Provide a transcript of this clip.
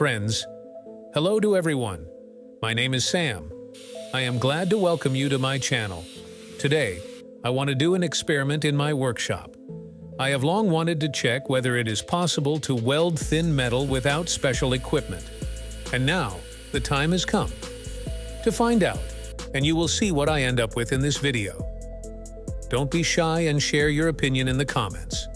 friends. Hello to everyone. My name is Sem. I am glad to welcome you to my channel. Today, I want to do an experiment in my workshop. I have long wanted to check whether it is possible to weld thin metal without special equipment. And now, the time has come. To find out, and you will see what I end up with in this video. Don't be shy and share your opinion in the comments.